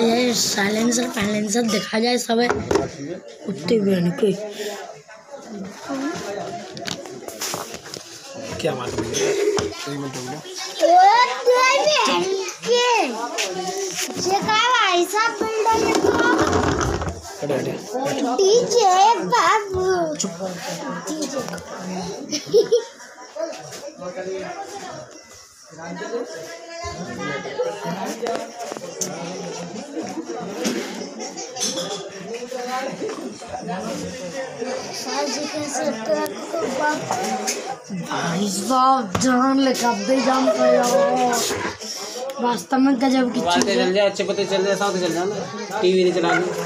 ये साइलेंसर फाइलेंसर देखा जाए सब है। कुत्ते भी हैं कोई क्या मालूम है? एक डीजे बाबू भाई साहब जान ले कब दे वास्तव में गजब की चीज़ है। चल जाए अच्छे पते चल जाए साथ चल जाना टीवी नहीं चलानी।